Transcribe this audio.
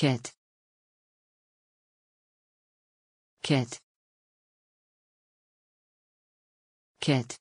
kit. Kit. Kit.